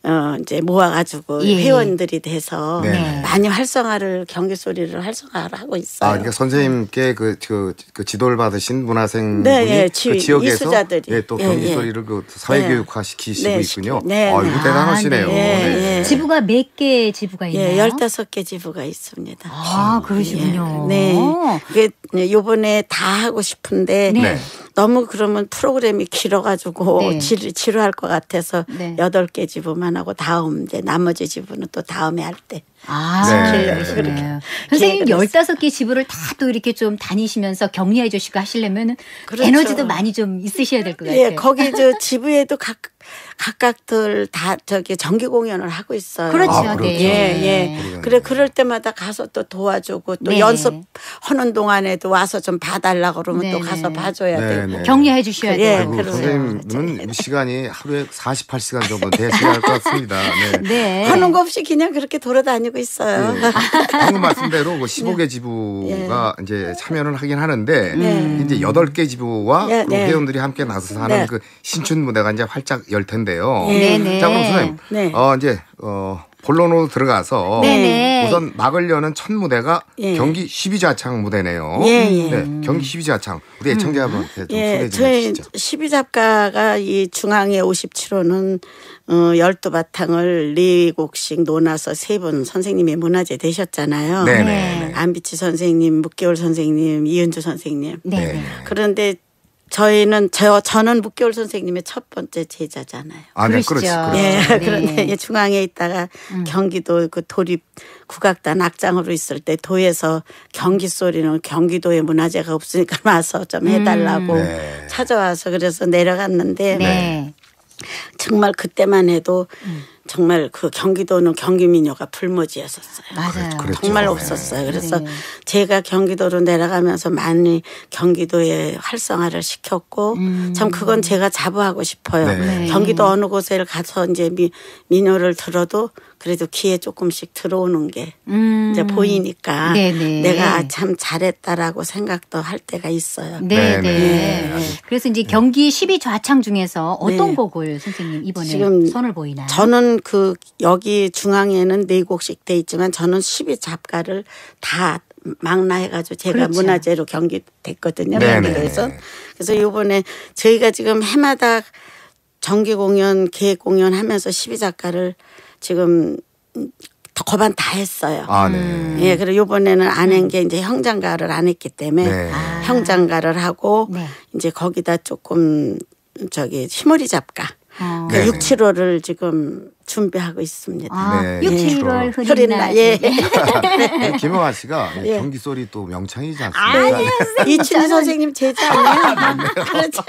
어 이제 모아가지고 예. 회원들이 돼서 네. 많이 활성화를 경기 소리를 활성화를 하고 있어요. 아 그러니까 선생님께 그, 그, 그 지도를 받으신 문화생분이 네, 예, 그 지- 지역에서 이수자들이. 예, 또 예, 경기 소리를 그 사회교육화 시키시고 네, 있군요. 시키- 네, 아 네. 이거 대단하시네요. 아, 네. 예. 지부가 몇 개 지부가 있나요? 예, 열다섯 개 지부가 있습니다. 아, 그러시군요. 네. 이게 요번에 다 하고 싶은데 네. 네. 너무 그러면 프로그램이 길어가지고 네. 지, 지루할 것 같아서 네. 여덟 개 지부만 하고 다음 이제 나머지 지부는 또 다음에 할 때. 아, 네. 그러시네요. 선생님 기획을 15개 지부를 다 또 이렇게 좀 다니시면서 격리해 주시고 하시려면 그렇죠. 에너지도 많이 좀 있으셔야 될 것 같아요. 예, 거기 저 지부에도 각 각각들 다 저기 정기 공연을 하고 있어요. 그렇죠. 아, 네. 예, 예. 그러네요. 그래 그럴 때마다 가서 또 도와주고 또 네. 연습하는 동안에도 와서 좀 봐달라 그러면 네, 또 가서 네. 봐줘야 네, 되고. 네. 격려해 주셔야 예, 돼요. 그러세요. 선생님은 시간이 하루에 48시간 정도 되셔야 할 것 같습니다. 네. 네. 하는 거 없이 그냥 그렇게 돌아다니고 있어요. 예. 방금 말씀대로 그 15개 지부가 이제 참여를 하긴 하는데 네. 이제 8개 지부와 네, 그 네. 회원들이 함께 나서서 하는 네. 그 신춘 무대가 이제 활짝 열 텐데 요. 네, 네. 자, 그럼 선생님. 네. 어, 이제 어, 본론으로 들어가서 네, 네. 우선 막을 여는 첫 무대가 예. 경기 12자창 무대네요. 예, 예. 네, 경기 12자창. 우리 애청자분한테 좀 예, 소개 좀 저희 해주시죠. 12작가가 이 중앙의 57호는 어, 12바탕을 네 곡씩 논아서 세 분 선생님이 문화재 되셨잖아요. 네, 네. 네. 네. 안비치 선생님, 묵개월 선생님, 이은주 선생님. 네. 그런데 저희는 저 저는 묵개월 선생님의 첫 번째 제자잖아요. 아, 네. 그렇지. 그렇지. 예, 네. 그런데 이제 중앙에 있다가 음. 경기도 그 도립 국악단 악장으로 있을 때 도에서 경기 소리는 경기도에 문화재가 없으니까 와서 좀 해달라고 네. 찾아와서 그래서 내려갔는데 네. 정말 그때만 해도 정말 그 경기도는 경기 민요가 불모지였었어요. 맞아요. 그랬죠. 정말 네. 없었어요. 그래서 네. 제가 경기도로 내려가면서 많이 경기도에 활성화를 시켰고 참 그건 제가 자부하고 싶어요. 네. 네. 경기도 어느 곳에 가서 이제 미, 민요를 들어도 그래도 귀에 조금씩 들어오는 게 음. 이제 보이니까 네네. 내가 참 잘했다라고 생각도 할 때가 있어요. 네, 네, 네. 네. 그래서 이제 경기 12 좌창 중에서 어떤 네. 곡을 선생님 이번에 지금 선을 보이나요? 저는 그 여기 중앙에는 네 곡씩 돼 있지만 저는 12 잡가를 다 망라해가지고 제가 그렇죠. 문화재로 경기됐거든요. 네네. 경기도에서. 그래서 이번에 저희가 지금 해마다 정기 공연, 계획 공연 하면서 12 작가를 지금 거반 다 했어요. 아, 네. 예, 그리고 요번에는 안 한 게 이제 형장가를 안 했기 때문에 네. 형장가를 하고 네. 이제 거기다 조금 저기 희머리 잡가 어. 그 네. 6, 7호를 지금 준비하고 있습니다. 아, 네, 6, 예. 7월 흐린 흐린 날. 날, 예. 김영아 씨가 예. 경기 소리 또 명창이지 않습니까? 이춘희 선생님 제자 아니에요? 그렇죠.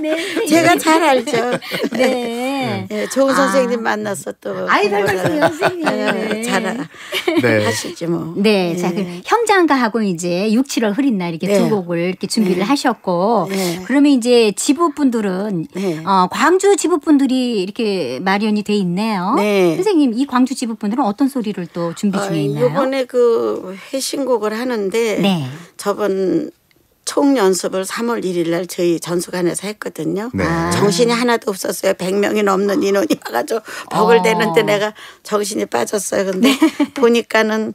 네. 제가 잘 알죠. 네. 예, 좋은 선생님 만나서 또 아이, 별 공부를 말씀이요, 선생님. 예, 잘 네. 하시지 뭐. 네, 자, 그 형장가하고 이제 6, 7월 흐린 날 이렇게 네. 두 곡을 이렇게 준비를 하셨고, 네. 그러면 이제 지부분들은 네. 어, 광주 지부분들이 이렇게 마련이 돼 있네 요. 네. 선생님, 이 광주 지부분들은 어떤 소리를 또 준비 중에 있나요? 이번에 그 회신곡을 하는데 네. 저번 총 연습을 3월 1일 날 저희 전수관에서 했거든요. 네. 정신이 하나도 없었어요. 100명이 넘는 인원이 와가지고 벅을 어. 대는데 내가 정신이 빠졌어요. 근데 보니까는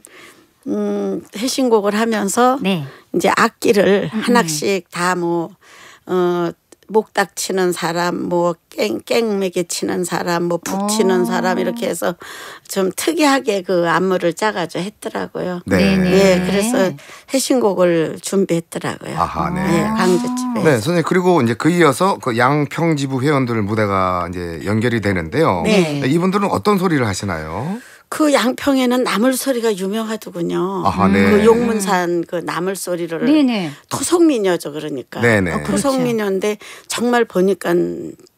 음, 회신곡을 하면서 네. 이제 악기를 하나씩 다 뭐 어, 목닥 치는 사람, 뭐 깽, 깽매게 치는 사람, 뭐 북 치는 어. 사람 이렇게 해서 좀 특이하게 그 안무를 짜가지고 했더라고요. 네. 네네. 예, 그래서 회신곡을 준비했더라고요. 아하, 네. 예, 강주집에. 네, 선생님 그리고 이제 그 이어서 그 양평지부 회원들 무대가 이제 연결이 되는데요. 네. 이분들은 어떤 소리를 하시나요? 그 양평에는 나물 소리가 유명하더군요. 아하, 네. 그 용문산 그 나물 소리를 네네. 토속민요죠, 그러니까. 네네. 어, 토속민요인데 정말 보니까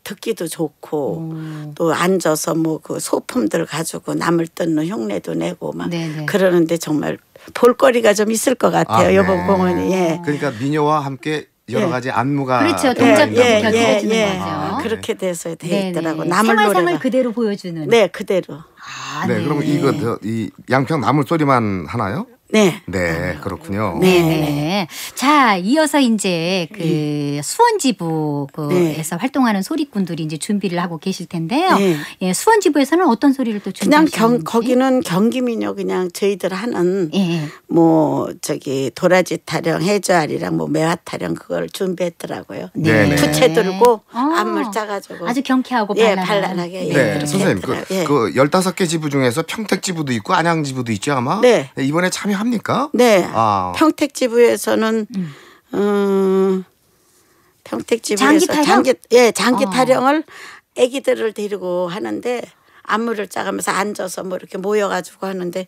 듣기도 좋고 또 앉아서 뭐 그 소품들 가지고 남을 뜯는 흉내도 내고 막 네네. 그러는데 정말 볼거리가 좀 있을 것 같아요. 아, 이번 네. 공원이. 예. 그러니까 민요와 함께 여러 예. 가지 안무가 그렇죠. 좀 동작도 예, 예. 예. 아, 거죠. 네. 그렇게 돼서 돼. 있더라고. 남을 생활상을 노래가. 그대로 보여주는. 네, 그대로. 아, 네, 그럼 이거 저, 이 양평 나물 소리만 하나요? 네. 네, 그렇군요. 네. 네. 자, 이어서 이제 그 수원지부 네. 그에서 활동하는 소리꾼들이 이제 준비를 하고 계실 텐데요. 네. 예, 수원지부에서는 어떤 소리를 또 그냥 준비하시는지? 경, 거기는 경기민요 그냥 저희들 하는 예. 뭐 저기 도라지 타령, 해조알이랑 뭐 매화 타령 그걸 준비했더라고요. 네네. 부채 들고 어. 안물 짜가지고 아주 경쾌하고 예, 발랄한. 발랄하게 예, 네, 선생님 그. 예. 그 15개 지부 중에서 평택 지부도 있고 안양 지부도 있죠 아마? 네. 이번에 참여 합니까? 네. 아. 평택지부에서는 음, 평택지부에서 장기 타령? 장기 예 장기 어. 타령을 아기들을 데리고 하는데 안무를 짜가면서 앉아서 뭐 이렇게 모여가지고 하는데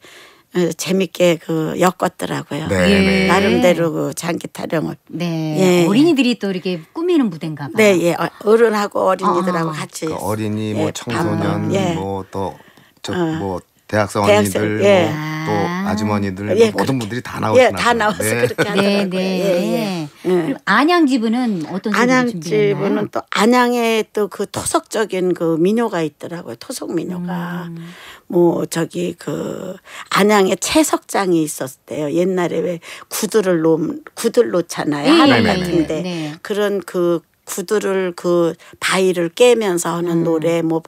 어, 재밌게 그 엮었더라고요. 네, 예. 네. 나름대로 그 장기 타령을. 네. 예. 어린이들이 또 이렇게 꾸미는 무대인가 봐요. 네, 예. 어, 어른하고 어린이들하고 어. 같이. 그 어린이 뭐 예, 청소년 밥, 예. 뭐또저 어. 뭐 대학생 언니들 예. 뭐 또 아주머니들 예, 뭐 모든. 분들이 다 나오시나 예, 다. 나와서 네. 그렇게 하더라고요. 네, 네. 예, 예. 그럼 안양지부는 어떤? 안양지부는 또 안양에 또 그 토속적인 그 민요가 있더라고요. 토속 민요가 음. 뭐 저기 그 안양에 채석장이 있었대요. 옛날에 왜 구두를 놓 구들 놓잖아요. 예, 하늘 예, 같은데 네. 그런 그 구두를 그 바위를 깨면서 하는 음. 노래 뭐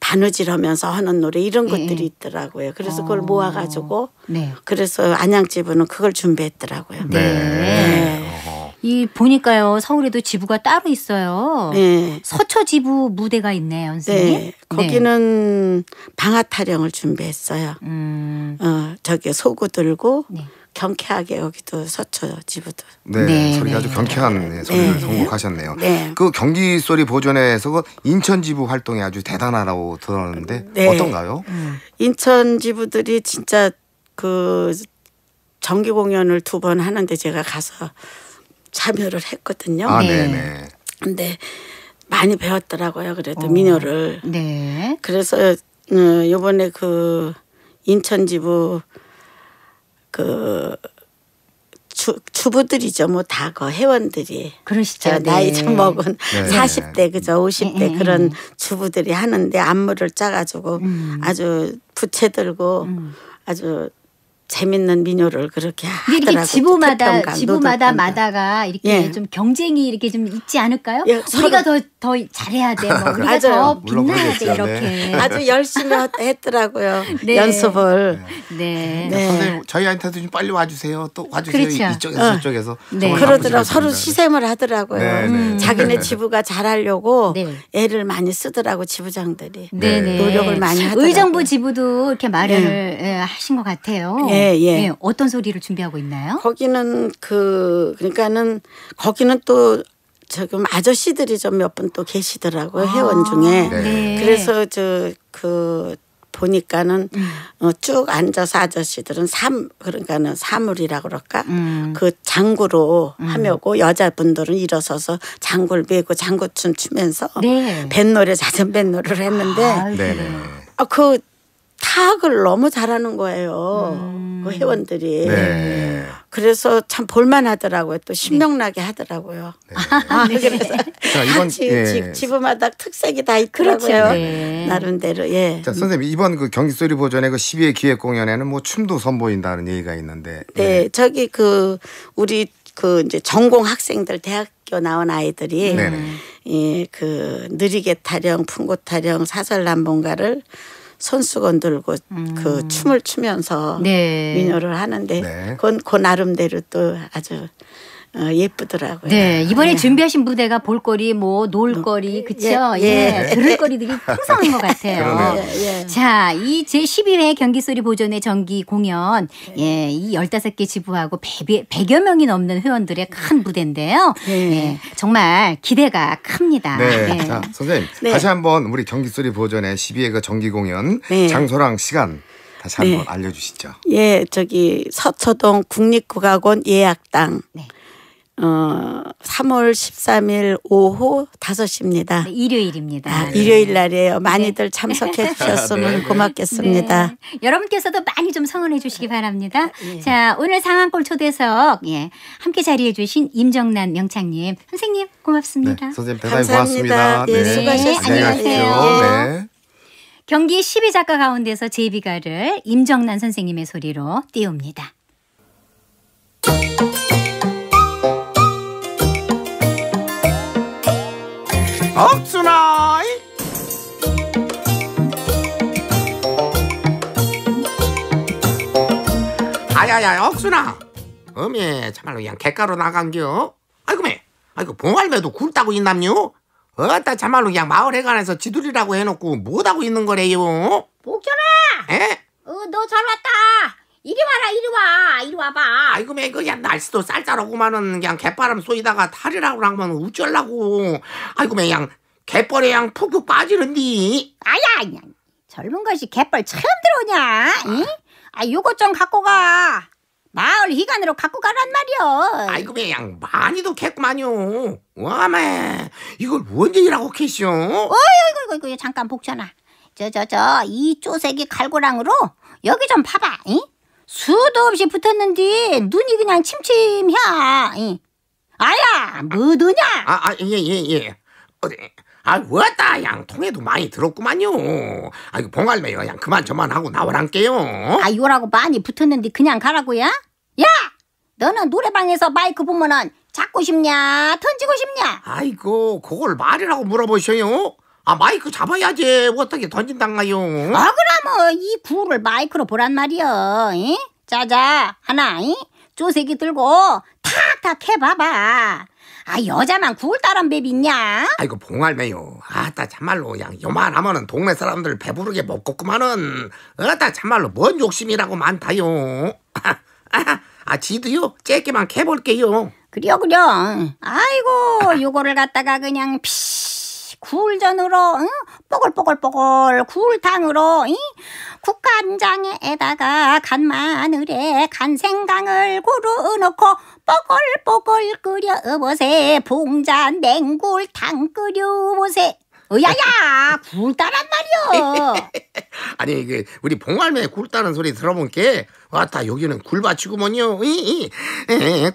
바느질 하면서 하는 노래 이런 예. 것들이 있더라고요. 그래서 그걸 어. 모아 가지고 네. 그래서 안양지부는 그걸 준비했더라고요. 네. 어허. 이 보니까요 서울에도 지부가 따로 있어요. 네. 서초 지부 무대가 있네요, 선생님. 네, 거기는 방아 타령을 준비했어요. 음, 어, 저기 소구 들고 네. 경쾌하게 여기도 서초 지부도. 네, 네, 소리가 네. 아주 경쾌한 네, 소리를 네. 선곡하셨네요. 네. 그 경기 소리 보존에서 그 인천 지부 활동이 아주 대단하다고 들었는데 네. 어떤가요? 인천 지부들이 진짜 그 정기 공연을 두 번 하는데 제가 가서 참여를 했거든요. 아, 네. 네, 네. 근데 많이 배웠더라고요. 그래도 어. 민요를. 네. 그래서 어, 요번에 그 인천 지부 그 주, 주부들이죠. 뭐다그 회원들이. 그러시죠. 저 나이 좀 먹은 네. 40대 그저 50대 네. 그런 주부들이 하는데 안무를 짜가지고 음. 아주 부채 들고 아주 재밌는 민요를 그렇게 하더라고요. 지부마다 지부마다. 마다가 이렇게 예. 좀 경쟁이 이렇게 좀 있지 않을까요? 예, 우리가 더 더 잘해야 돼. 뭐 우리가 맞아요. 더 빛나야 돼. 이렇게. 아주 열심히 했- 했더라고요. 네. 연습을. 네. 네. 선생님 저희한테도 좀 빨리 와주세요. 또 와주세요. 그렇죠. 이쪽에서 어. 저쪽에서. 네. 그러더라 서로. 시샘을 하더라고요. 네, 네. 자기네 지부가 잘하려고 네. 애를 많이 쓰더라고 지부장들이. 네, 네. 노력을 많이 하더라고요. 의정부 지부도 이렇게 말을 예, 하신 것 같아요. 예, 예. 어떤 소리를 준비하고 있나요? 거기는 그 그러니까는 거기는 또 지금 아저씨들이 좀 몇 분 또 계시더라고요 회원 중에. 네. 그래서 저 그 보니까는 음. 어, 쭉 앉아서 아저씨들은 삼 그러니까는 사물이라 그럴까 음. 그 장구로 하며고 여자분들은 일어서서 장구를 메고 장구춤 추면서 네. 뱃노래 잦은 뱃노래를 했는데 아유, 네네. 아, 그 타악을 너무 잘하는 거예요. 그 회원들이. 네. 그래서 참 볼만하더라고요. 또 신명나게 하더라고요. 아, 그래서 자, 이번 지, 예. 지, 지부마다 특색이 다 있더라고요. 그렇죠. 네. 나름대로 예. 자, 선생님 이번 그 경기소리 보전의 그 12회 기획 공연에는 뭐 춤도 선보인다는 얘기가 있는데. 네, 저기 그 우리 그 이제 전공 학생들 대학교 나온 아이들이. 예, 그 느리게 타령, 풍고 타령, 사설 남봉가를 손수건 들고 그 춤을 추면서 네. 민요를 하는데 네. 그건 그 나름대로 또 아주 어, 예쁘더라고요. 네, 이번에 예. 준비하신 무대가 볼거리, 뭐 놀거리, 그쵸? 예, 예, 예. 들을거리들이 풍성한 것 같아요. 예, 예. 자, 이 제12회 경기 소리 보존의 정기 공연, 예, 이 15개 지부하고 100, 100여 명이 넘는 회원들의 큰 무대인데요. 네. 예, 정말 기대가 큽니다. 네. 예. 자, 선생님. 네. 다시 한번 우리 경기 소리 보전의 12회 그 정기 공연 네. 장소랑 시간 다시 한번 네. 알려주시죠. 예, 저기 서초동 국립국악원 예약당. 네. 어, 3월 13일 오후 5시입니다. 네, 일요일입니다. 아, 네. 일요일 날이에요. 많이들 참석해 주셨으면 네. 고맙겠습니다. 네. 여러분께서도 많이 좀 성원해 주시기 바랍니다. 예. 자, 오늘 상황골 초대석, 예, 함께 자리해 주신 임정란 명창님, 선생님, 네. 고맙습니다. 선생님 대단히 감사합니다. 고맙습니다. 예, 네. 안녕히. 계세요. 네. 경기 12작가 가운데서 제비가를 임정란 선생님의 소리로 띄웁니다. 아야야 억순아 어메 참말로 그냥 객가로 나간겨 아이고 매 아이고 봉알매도 굴다고 있남요 어따 참말로 그냥 마을회관에서 지들이라고 해놓고 못하고 있는 거래요 복전아, 에? 어, 너 잘 왔다. 이리 와라, 이리 와, 이리 와봐. 아이고 매 그냥 날씨도 쌀쌀하고만은 그냥 개바람 쏘이다가 탈이라고 하면 어쩌려고 아이고 매 그냥 개뻘에 그냥 푹푹 빠지는디 아야, 젊은 것이 갯벌 처음 들어오냐? 응? 아, 요것 좀 갖고 가. 마을 희간으로 갖고 가란 말이여. 아이고 그냥 많이도 캤구만요 와매 이걸 언제 일하고 캐시오 어이구, 이구 이구 잠깐 복전아. 저, 저, 저, 이 쪼새기 칼고랑으로 여기 좀 봐봐. 응? 수도 없이 붙었는데 눈이 그냥 침침해. 응? 아야, 뭐더냐? 아 아 예 예 예 어디 아 왔다 양 통에도 많이 들었구만요 아이고 봉알매요 양 그만 저만 하고 나오란께요 아, 요라고 많이 붙었는데 그냥 가라고야? 야! 너는 노래방에서 마이크 보면은 잡고 싶냐? 던지고 싶냐? 아이고 그걸 말이라고 물어보셔요 아 마이크 잡아야지 어떻게 던진단가요 아, 그러면 이 구를 마이크로 보란 말이여. 응? 자자, 하나, 응? 쪼새기 들고 탁탁 해봐봐. 아, 여자만 구울 따란 뱀 있냐? 아이고 봉알매요 아따 참말로 그냥 요만하면은 동네 사람들 배부르게 먹겠구만은 아따 참말로 뭔 욕심이라고 많다요 아, 아 지도요 짧게만 캐볼게요 그려, 그려. 아이고, 요거를 갖다가 그냥 피 굴전으로, 응? 뽀글뽀글뽀글 굴탕으로, 응? 국간장에다가 간마늘에 간생강을 고루 넣고 뽀글뽀글 끓여 보세. 봉자 냉굴탕 끓여 보세. 야야 굴다란 말이여. 아니 이게 우리 봉알매 굴 따는 소리 들어본 게 왔다 여기는 굴밭이구먼요.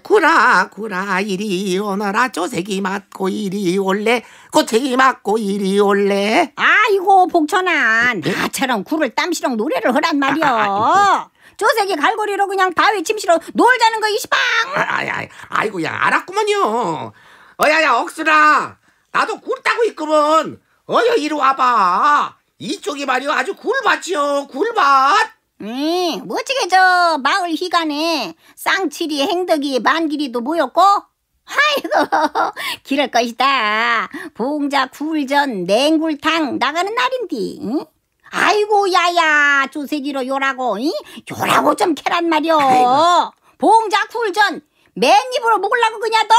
굴아 굴아 이리 오너라 쪼색이 맞고 이리 올래 꼬챙이 맞고 이리 올래. 아이고 복천아 나처럼 굴을 땀시렁 노래를 하란 말이여. 조색이 갈고리로 그냥 바위 침실로 놀자는 거 이시방. 아, 아, 아, 아이고야 알았구먼요. 어야야 억수라 나도 굴 따고 있구먼. 어여 이리 와봐. 이쪽이 말이여 아주 굴밭이요 굴밭. 응 멋지게 저 마을 희간에 쌍칠이 행덕이 만길이도 모였고. 아이고 기럴 것이다. 봉자 굴전 냉굴탕 나가는 날인디. 응? 아이고 야야 조색이로 요라고 응? 요라고 좀 캐란 말이여. 봉자 굴전 맨입으로 먹으려고 그냐 너?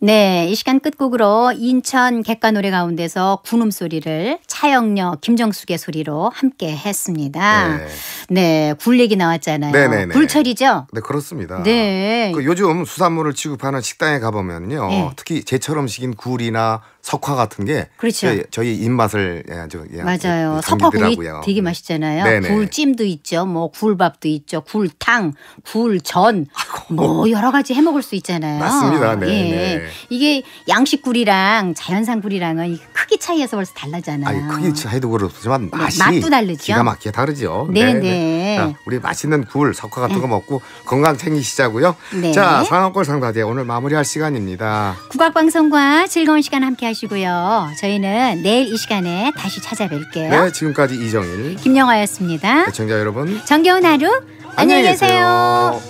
네, 이 시간 끝곡으로 인천 객가 노래 가운데서 군음 소리를 차영녀, 김정숙의 소리로 함께 했습니다. 네. 네, 굴 얘기 나왔잖아요. 네네네. 굴철이죠? 네 그렇습니다. 네. 그 요즘 수산물을 취급하는 식당에 가보면요, 네. 특히 제처럼 식인 굴이나 석화 같은 게 그렇죠. 저희, 입맛을 예, 아주 예, 맞아요. 예, 석화굴이. 되게 맛있잖아요. 네네. 굴찜도 있죠. 뭐 굴밥도 있죠. 굴탕, 굴전, 뭐 여러 가지 해 먹을 수 있잖아요. 맞습니다. 네, 예. 네. 이게 양식 굴이랑 자연산 굴이랑은 이 크기 차이에서 벌써 달라잖아요. 아니 크기 차이도 그렇지만 맛이 맛도 다르죠? 기가 막히게 다르죠. 네네. 자, 우리 맛있는 굴, 석화 같은 거 먹고 건강 챙기시자고요. 네. 자, 상한골 상다제 오늘 마무리할 시간입니다. 국악방송과 즐거운 시간 함께 하시고요. 저희는 내일 이 시간에 다시 찾아뵐게요. 네, 지금까지 이정일 김영화였습니다. 시청자 여러분 정겨운 하루 안녕히 계세요.